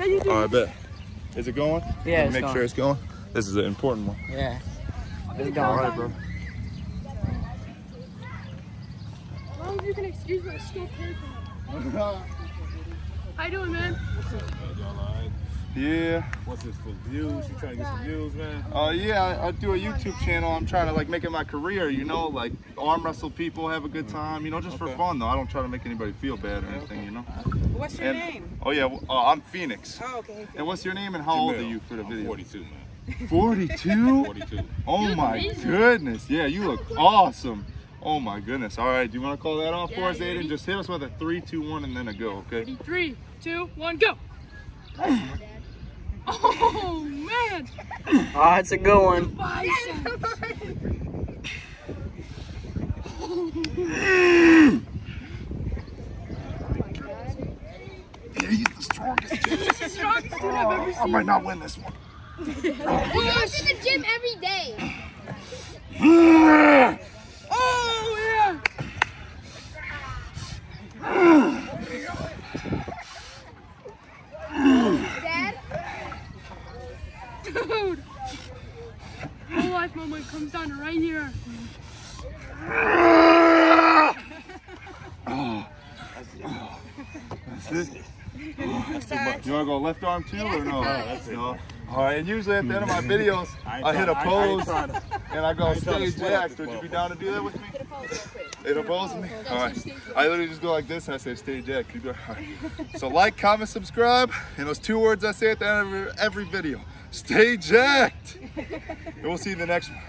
Yeah, you do. All right, bet. Is it going? Yeah, it's Make going. sure it's going. This is an important one. Yeah. It's going. right, bro. As long as you can excuse my stuffed haircut. How you doing, man? What's up? Yeah. What's this for views? You trying to get some views, man? Uh, yeah, I, I do a YouTube channel. I'm trying to like make it my career, you know, like arm wrestle people, have a good time, you know, just for fun though. I don't try to make anybody feel bad or anything, you know. What's your And- name? Oh yeah, well, uh, I'm Phoenix. Oh, okay. And what's your name and how old are you for the I'm video? 42, man. 42? 42. Oh my amazing. goodness. Yeah, you look awesome. Oh my goodness. All right, do you want to call that off for Yeah, us, you Aiden? ready? Just hit us with a three, two, one, and then a go, okay? Ready? Three, two, one, go. Oh man! Oh, it's a good one. Biceps. Yeah, he's the strongest. He's the strongest dude I've ever oh, I might not win this one. He goes to the gym every day. Oh yeah! Dad, Dude! Whole life moment comes down right here. Oh. That's it. You want to go left arm too or no? that's it. No. All right, and usually at the end of my videos, I I hit a trying- I ain't pose to- and I go I ain't trying stage sweat Would you be down to do that with me? Hit a pose with me? All right. I literally just go like this and I say stay jacked. You go. So like, comment, subscribe, and those two words I say at the end of every, every video. Stay jacked. And we'll see you in the next one.